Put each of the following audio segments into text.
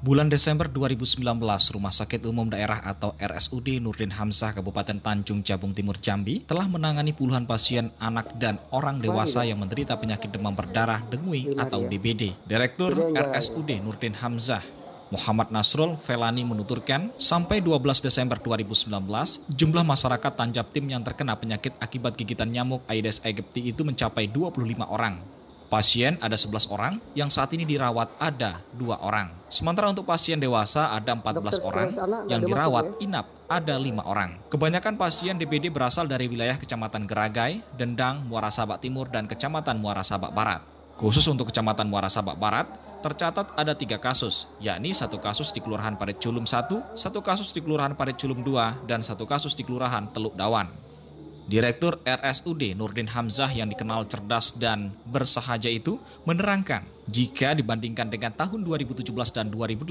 Bulan Desember 2019, Rumah Sakit Umum Daerah atau RSUD Nurdin Hamzah Kabupaten Tanjung Jabung Timur Jambi telah menangani puluhan pasien anak dan orang dewasa yang menderita penyakit demam berdarah dengui atau DBD. Direktur RSUD Nurdin Hamzah Muhammad Nasrul Felani menuturkan, sampai 12 Desember 2019, jumlah masyarakat Tanjab Tim yang terkena penyakit akibat gigitan nyamuk Aedes aegypti itu mencapai 25 orang. Pasien ada 11 orang, yang saat ini dirawat ada dua orang. Sementara untuk pasien dewasa ada 14 Dokter orang, yang dirawat ya? inap ada lima orang. Kebanyakan pasien DBD berasal dari wilayah Kecamatan Geragai, Dendang, Muara Sabak Timur, dan Kecamatan Muara Sabak Barat. Khusus untuk Kecamatan Muara Sabak Barat, tercatat ada tiga kasus, yakni satu kasus di Kelurahan Parit Culum 1, satu kasus di Kelurahan Parit Culum 2, dan satu kasus di Kelurahan Teluk Dawan. Direktur RSUD Nurdin Hamzah yang dikenal cerdas dan bersahaja itu menerangkan jika dibandingkan dengan tahun 2017 dan 2018,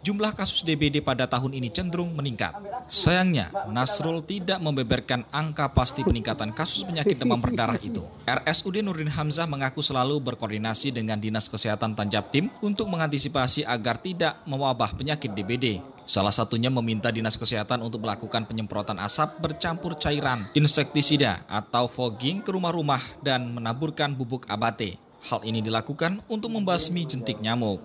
jumlah kasus DBD pada tahun ini cenderung meningkat. Sayangnya, Nasrul tidak membeberkan angka pasti peningkatan kasus penyakit demam berdarah itu. RSUD Nurdin Hamzah mengaku selalu berkoordinasi dengan Dinas Kesehatan Tanjab Tim untuk mengantisipasi agar tidak mewabah penyakit DBD. Salah satunya meminta Dinas Kesehatan untuk melakukan penyemprotan asap bercampur cairan insektisida atau fogging ke rumah-rumah dan menaburkan bubuk abate. Hal ini dilakukan untuk membasmi jentik nyamuk.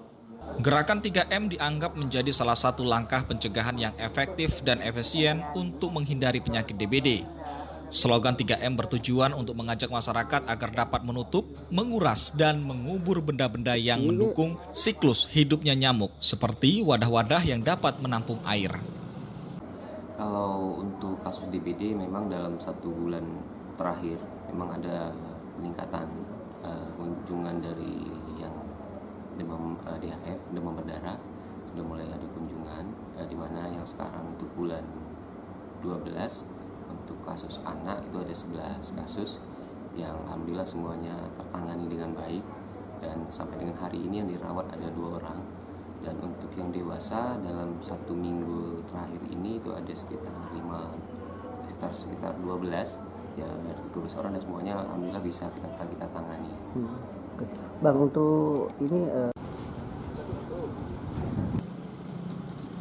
Gerakan 3M dianggap menjadi salah satu langkah pencegahan yang efektif dan efisien untuk menghindari penyakit DBD. Slogan 3M bertujuan untuk mengajak masyarakat agar dapat menutup, menguras, dan mengubur benda-benda yang mendukung siklus hidupnya nyamuk, seperti wadah-wadah yang dapat menampung air. Kalau untuk kasus DBD memang dalam satu bulan terakhir memang ada peningkatan uh, kunjungan dari yang demam uh, eh, DHF, demam berdarah sudah mulai ada kunjungan uh, di mana yang sekarang untuk bulan 12 untuk kasus anak itu ada 11 kasus yang alhamdulillah semuanya tertangani dengan baik dan sampai dengan hari ini yang dirawat ada dua orang dan untuk yang dewasa dalam satu minggu terakhir ini itu ada sekitar lima sekitar sekitar 12 ya dari 12 orang dan semuanya alhamdulillah bisa kita kita tangani. Hmm. Bang untuk ini uh...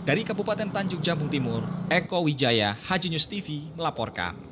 Dari Kabupaten Tanjung Jambung Timur, Eko Wijaya, Haji News TV melaporkan.